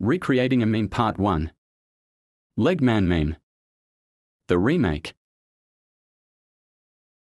Recreating a Meme Part 1 Legman Meme. The Remake.